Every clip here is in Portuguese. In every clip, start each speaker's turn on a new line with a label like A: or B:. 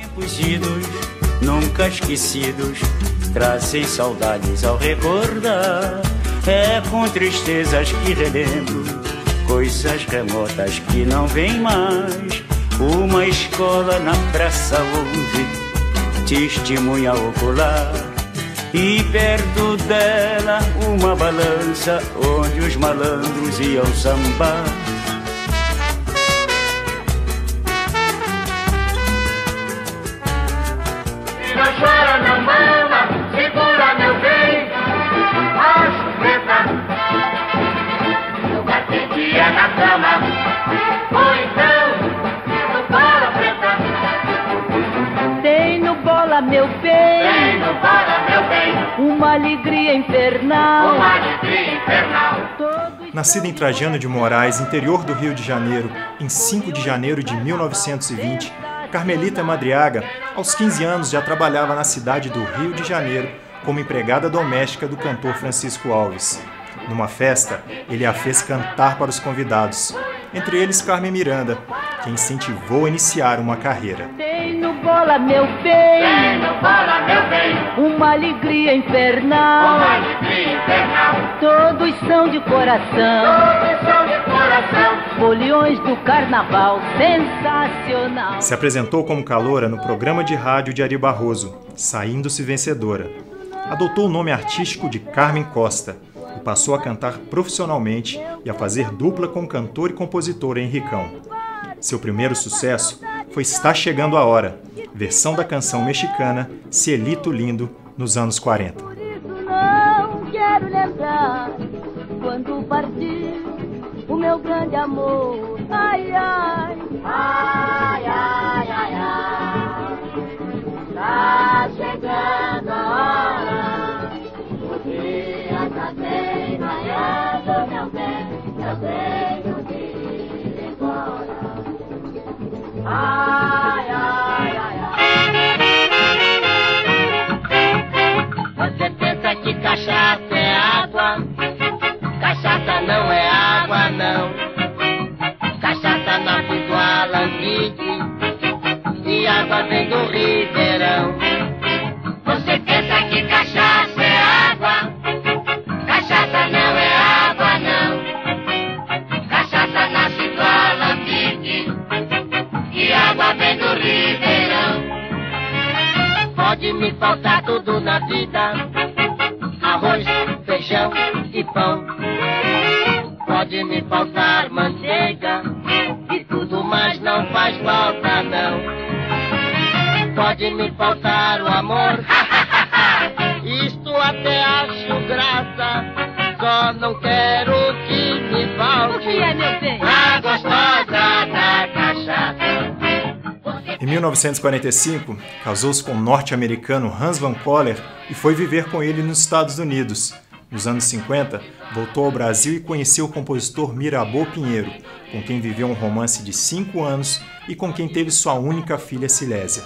A: Tempos idos, nunca esquecidos, trazem saudades ao recordar. É com tristezas que relembro coisas remotas que não vêm mais. Uma escola na praça onde testemunha ocular. E perto dela uma balança onde os malandros iam sambar.
B: Não chora, não mama, segura meu bem, acho preta. Nunca tem dia na cama, ou então no bola preta.
C: Tem no bola, meu
B: Tem
C: bem,
B: no bola meu bem,
C: uma alegria infernal.
B: uma alegria infernal.
D: Nascida em Trajano de Moraes, interior do Rio de Janeiro, em 5 de janeiro de 1920, Carmelita Madriaga, aos 15 anos, já trabalhava na cidade do Rio de Janeiro como empregada doméstica do cantor Francisco Alves. Numa festa, ele a fez cantar para os convidados, entre eles Carmen Miranda, que incentivou a iniciar uma carreira.
C: tem no bola, meu
B: Tem
C: bem,
B: no bola meu bem,
C: uma alegria
B: uma
C: infernal.
B: alegria infernal.
C: Todos são de coração,
B: Todos são de coração,
C: foliões do carnaval, sensacional.
D: Se apresentou como caloura no programa de rádio de Ari Barroso, Saindo-se Vencedora. Adotou o nome artístico de Carmen Costa e passou a cantar profissionalmente e a fazer dupla com o cantor e compositor Henricão. Seu primeiro sucesso foi Está Chegando a Hora, versão da canção mexicana Cielito Lindo, nos anos 40.
C: Por isso não quero lembrar quando partir meu grande amor. Ai, ai, ai, ai, ai, ai. Tá chegando a hora. O dia tá bem raiando, meu bem. Eu tenho que ir embora. Ai, ai, ai, ai.
B: Você pensa que cachaça do ribeirão. Você pensa que cachaça é água? Cachaça não é água, não. Cachaça nasce do alambique e água vem do ribeirão. Pode me faltar tudo na vida: arroz, feijão e pão. Pode me faltar manteiga Pode me faltar o amor, isto até acho graça. Só não quero que me falte
C: O que é, meu bem?
B: a gostosa da cachaça.
D: Em 1945, casou-se com o norte-americano Hans Van Coller e foi viver com ele nos Estados Unidos. Nos anos 50, voltou ao Brasil e conheceu o compositor Mirabeau Pinheiro, com quem viveu um romance de cinco anos e com quem teve sua única filha Silésia.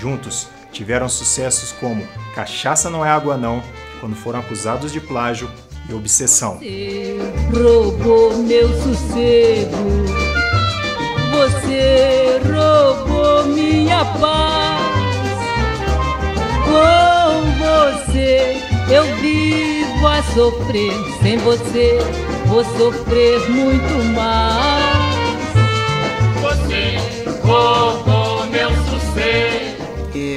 D: Juntos, tiveram sucessos como Cachaça Não É Água Não, quando foram acusados de plágio, e Obsessão.
C: Você roubou meu sossego. Você roubou minha paz. Com você eu vivo a sofrer. Sem você vou sofrer muito mais.
B: Você roubou meu sossego.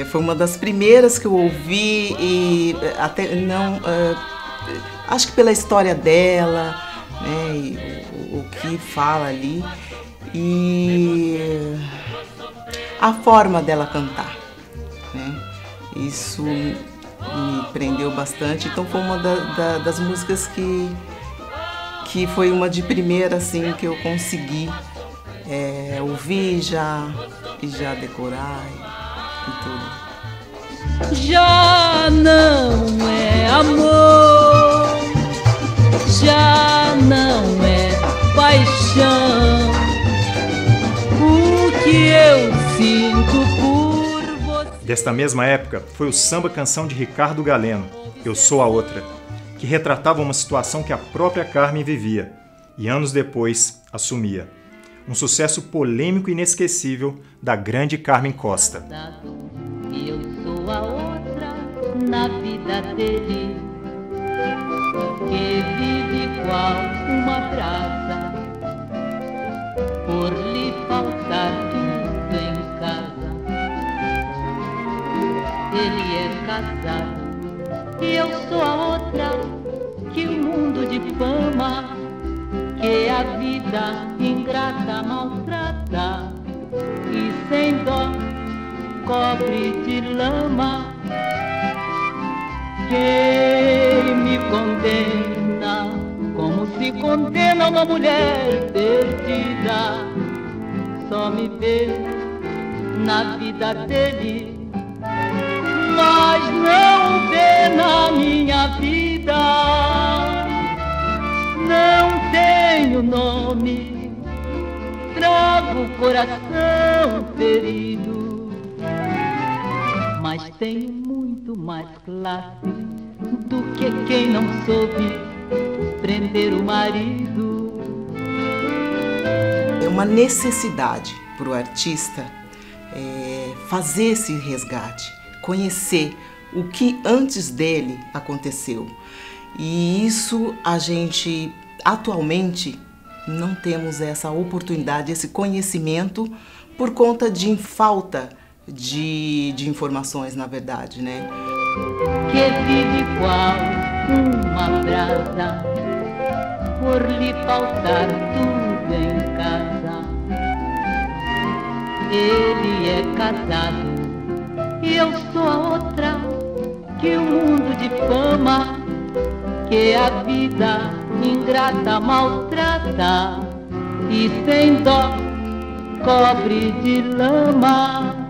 E: É, foi uma das primeiras que eu ouvi e eh, até não eh, acho que pela história dela né e o, o que fala ali. E a forma dela cantar né. Isso me prendeu bastante. Então foi uma da- da- das músicas que que foi uma de primeira assim que eu consegui eh, ouvir já e já decorar e, tudo
C: Já não é amor, já não é paixão. O que eu sinto por você.
D: Desta mesma época foi o samba canção de Ricardo Galeno, Eu Sou a Outra, que retratava uma situação que a própria Carmen vivia e anos depois assumia. Um sucesso polêmico e inesquecível da grande Carmen Costa.
C: Ele é casado e eu sou a outra que o mundo de fama que a vida ingrata maltrata e sem dó cobre de lama. Quem me condena como se condena uma mulher perdida, só me vê na vida dele, mas não vê na minha vida não tenho nome, o coração ferido, mas tenho muito mais classe do que quem não soube prender o marido.
E: É uma necessidade para o artista é, fazer esse resgate, conhecer o que antes dele aconteceu. E isso a gente atualmente não temos essa oportunidade, esse conhecimento por conta de falta de, de informações, na verdade, né?
C: Que vive qual uma brasa, por lhe faltar tudo em casa. Ele é casado e eu sou a outra que o mundo de fama que a vida ingrata maltrata e sem dó cobre de lama.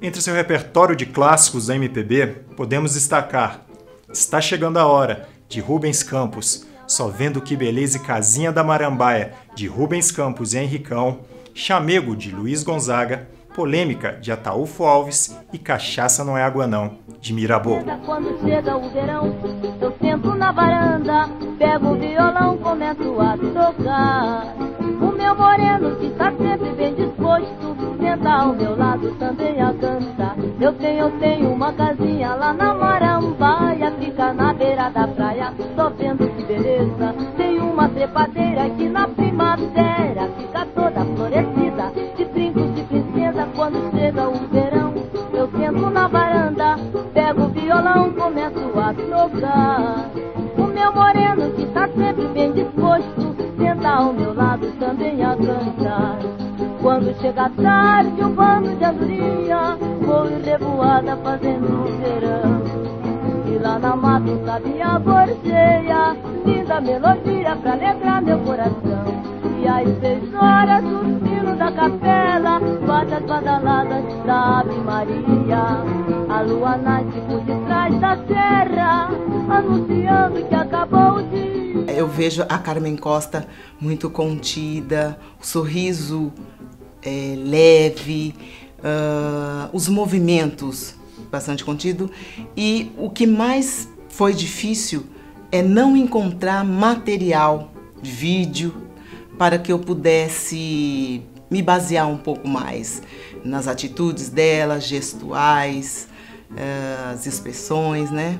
D: Entre seu repertório de clássicos da MPB, podemos destacar Está Chegando a Hora, de Rubens Campos, Só Vendo Que Beleza e Casinha da Marambaia, de Rubens Campos e Henricão, Chamego, de Luiz Gonzaga, Polêmica, de Ataúfo Alves e Cachaça Não É Água Não, de Mirabô.
F: Quando chega o verão, eu sento na varanda, pego o violão, começo a tocar. O meu moreno, que tá sempre bem disposto, senta ao meu lado também a cantar. Eu tenho, eu tenho uma casinha lá na Marambaia, fica na beira da praia, tô vendo que beleza. Tem uma trepadeira aqui Quando chega a tarde, um bando de vou ir revoada fazendo verão. E lá na mata um sabia borgeia, linda melodia pra alegrar meu coração. E às seis horas o sino da capela bate as badaladas da Ave Maria. A lua nasce por detrás da terra, anunciando que acabou o dia.
E: Eu vejo a Carmen Costa muito contida, o sorriso é, leve, uh, os movimentos bastante contido e o que mais foi difícil é não encontrar material, vídeo, para que eu pudesse me basear um pouco mais nas atitudes dela, gestuais, uh, as expressões, né?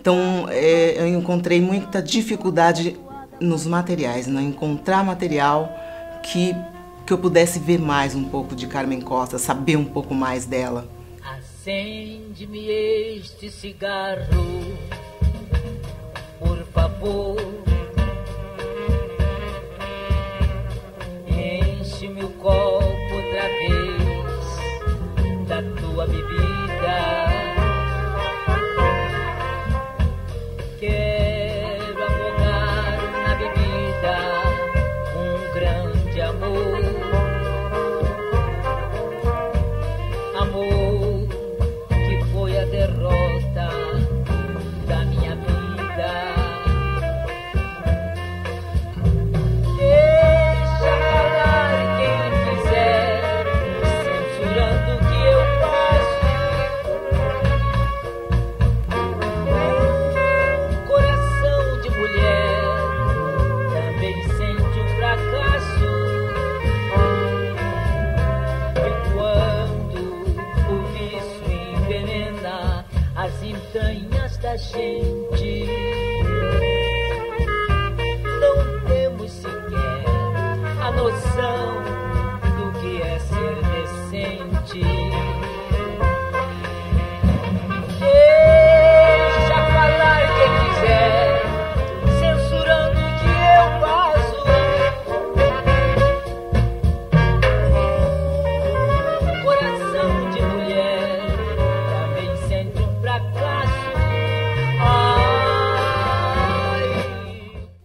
E: Então é, eu encontrei muita dificuldade nos materiais, não encontrar material que que eu pudesse ver mais um pouco de Carmen Costa, saber um pouco mais dela.
C: Acende-me este cigarro, por favor. Enche-me o copo outra vez da tua bebida.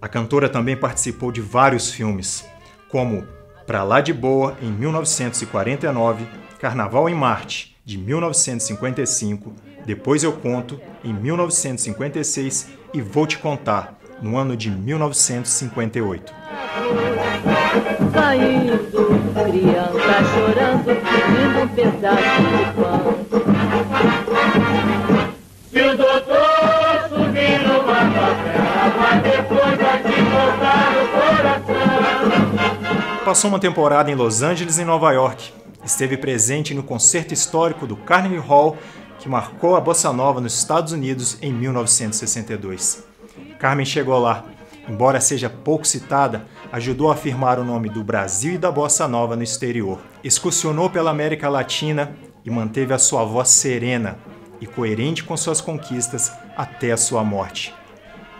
C: A
D: cantora também participou de vários filmes, como Pra Lá de Boa, em 1949, Carnaval em Marte, de 1955, Depois Eu Conto, em 1956 e Vou Te Contar, no ano de 1958.
C: Saindo, criança chorando, pedindo um pedaço de pão.
B: Se o doutor subir numa favela, mas depois vai te voltar no coração.
D: Passou uma temporada em Los Angeles e Nova York. Esteve presente no concerto histórico do Carnegie Hall, que marcou a bossa nova nos Estados Unidos em 1962. Carmen chegou lá. Embora seja pouco citada, ajudou a afirmar o nome do Brasil e da bossa nova no exterior. Excursionou pela América Latina e manteve a sua voz serena e coerente com suas conquistas até a sua morte.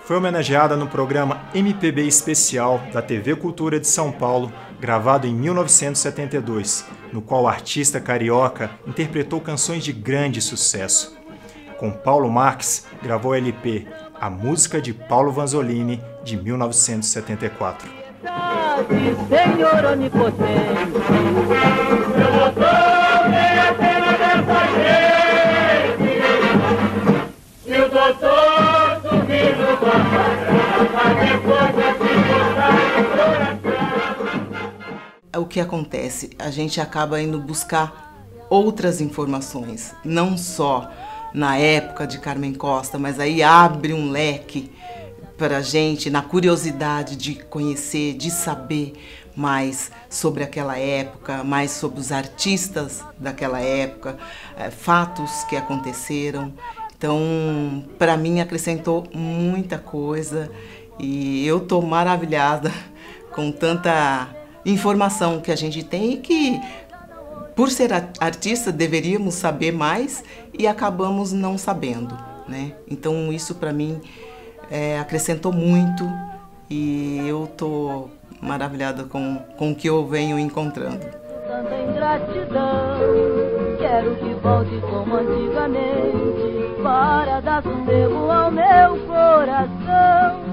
D: Foi homenageada no programa MPB Especial da TV Cultura de São Paulo, gravado em 1972, no qual o artista carioca interpretou canções de grande sucesso. Com Paulo Marques, gravou o LP A Música de Paulo Vanzolini, de 1974.
C: Sabe, Senhor onipotente,
B: Seu doutor vem a pena dessa gente. Se o
E: que acontece? A gente acaba indo buscar outras informações, não só na época de Carmen Costa, mas aí abre um leque para a gente, na curiosidade de conhecer, de saber mais sobre aquela época, mais sobre os artistas daquela época, eh, fatos que aconteceram. Então, para mim, acrescentou muita coisa e eu estou maravilhada com tanta informação que a gente tem e que, por ser artista, deveríamos saber mais e acabamos não sabendo, né? Então, isso para mim é, acrescentou muito e eu tô maravilhada com, com o que eu venho encontrando.
C: tanta ingratidão. Quero que volte como antigamente, para dar sossego ao meu coração.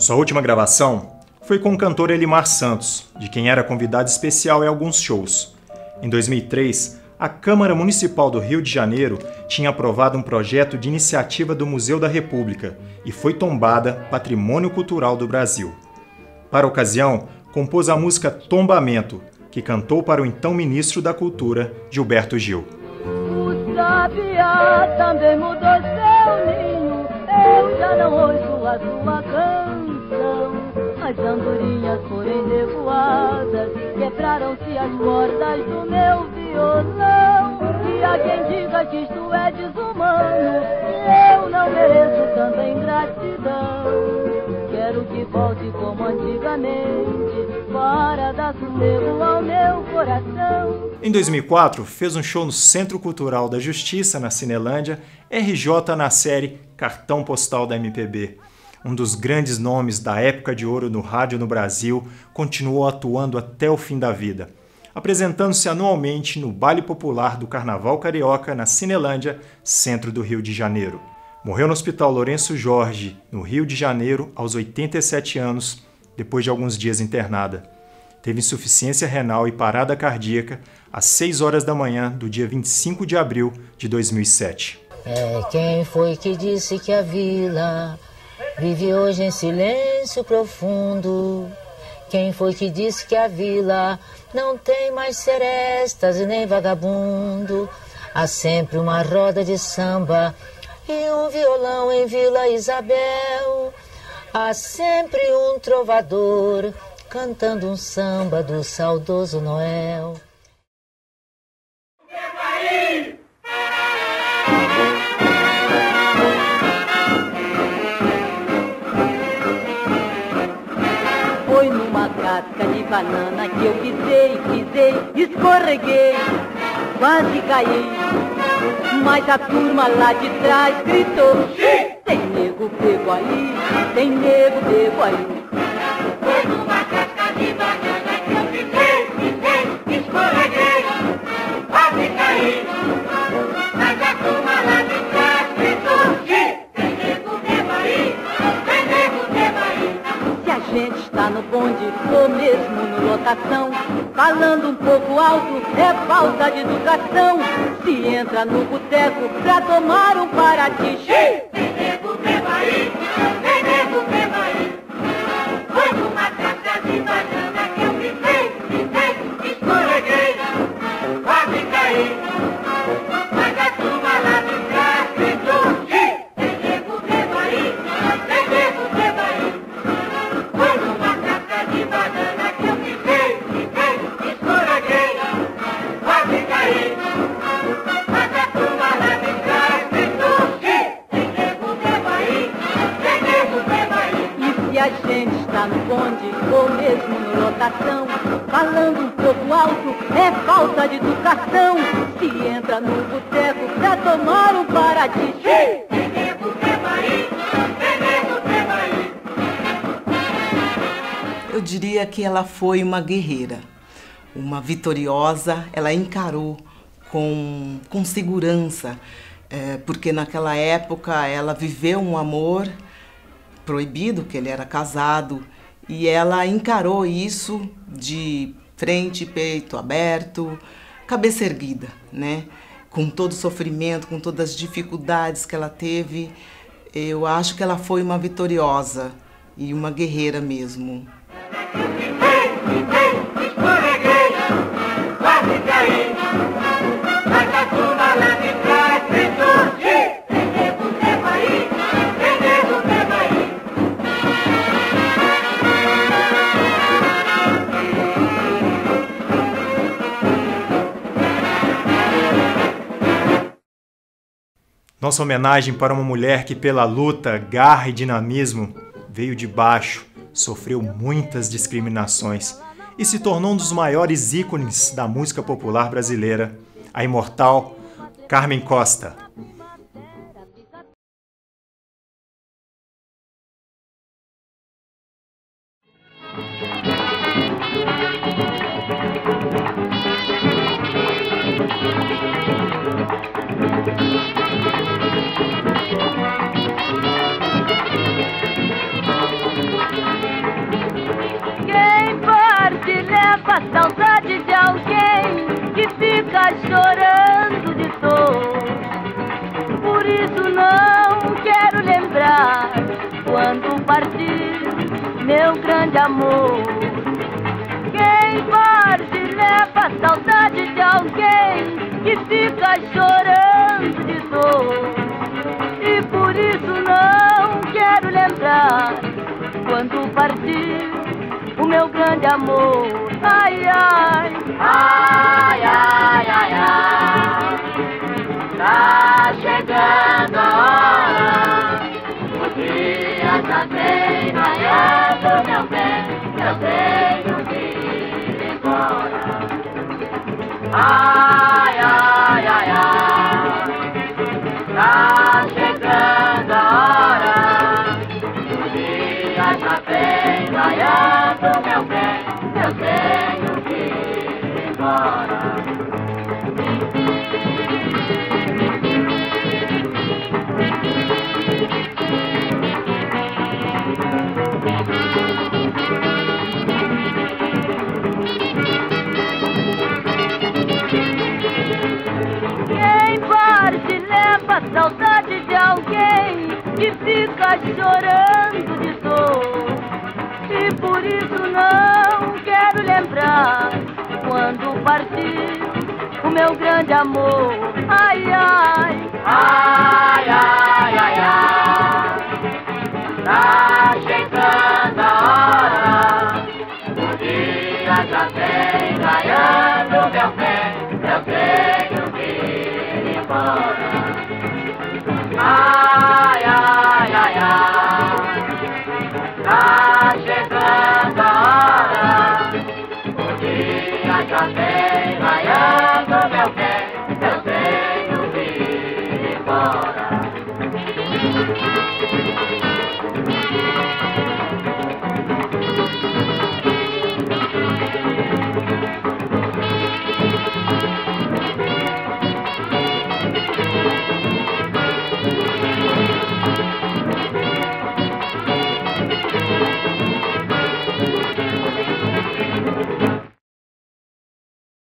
D: Sua última gravação foi com o cantor Elimar Santos, de quem era convidado especial em alguns shows. Em 2003, a Câmara Municipal do Rio de Janeiro tinha aprovado um projeto de iniciativa do Museu da República e foi tombada Patrimônio Cultural do Brasil. Para a ocasião, compôs a música Tombamento, que cantou para o então ministro da Cultura, Gilberto Gil.
C: O sabiá também mudou seu ninho, eu já não ouço a sua canção. As andorinhas forem revoadas, quebraram-se as cordas do meu violão. E há quem diga que isto é desumano, eu não mereço tanta ingratidão. Quero que volte como antigamente, para dar sossego ao meu coração.
D: Em 2004, fez um show no Centro Cultural da Justiça, na Cinelândia, RJ na série Cartão Postal da MPB. Um dos grandes nomes da época de ouro no rádio no Brasil, continuou atuando até o fim da vida, apresentando-se anualmente no baile popular do Carnaval Carioca na Cinelândia, centro do Rio de Janeiro. Morreu no Hospital Lourenço Jorge, no Rio de Janeiro, aos 87 anos, depois de alguns dias internada. Teve insuficiência renal e parada cardíaca às 6 horas da manhã do dia 25 de abril de 2007.
G: É, quem foi que disse que a vila vive hoje em silêncio profundo? Quem foi que disse que a vila não tem mais serestas e nem vagabundo? Há sempre uma roda de samba e um violão em Vila Isabel. Há sempre um trovador cantando um samba do saudoso Noel.
B: Meu país!
C: Casca de banana que eu pisei, pisei, escorreguei, quase caí. Mas a turma lá de trás gritou: Tem nego bebo aí, tem nego bebo aí. Falando um pouco alto é falta de educação. Se entra no boteco pra tomar um parati, no boteco pra tomar um.
E: Eu diria que ela foi uma guerreira, uma vitoriosa. Ela encarou com, com segurança, eh, porque naquela época ela viveu um amor proibido, que ele era casado, e ela encarou isso de frente, peito aberto, cabeça erguida, né? Com todo o sofrimento, com todas as dificuldades que ela teve, eu acho que ela foi uma vitoriosa e uma guerreira mesmo.
D: Nossa homenagem para uma mulher que, pela luta, garra e dinamismo, veio de baixo, sofreu muitas discriminações e se tornou um dos maiores ícones da música popular brasileira, a imortal Carmen Costa.
C: Chorando de dor. Por isso não quero lembrar quando partir meu grande amor. Quem parte leva a saudade de alguém que fica chorando de dor. E por isso não quero lembrar quando partir o meu grande amor. Ai, ai,
B: Ai, ai, ai, ai, tá chegando a hora. O dia já vem raiando, meu bem, eu tenho que ir embora. Ai,
C: chorando de dor. E por isso não quero lembrar quando partir o meu grande amor. Ai, ai,
B: Ai, ai,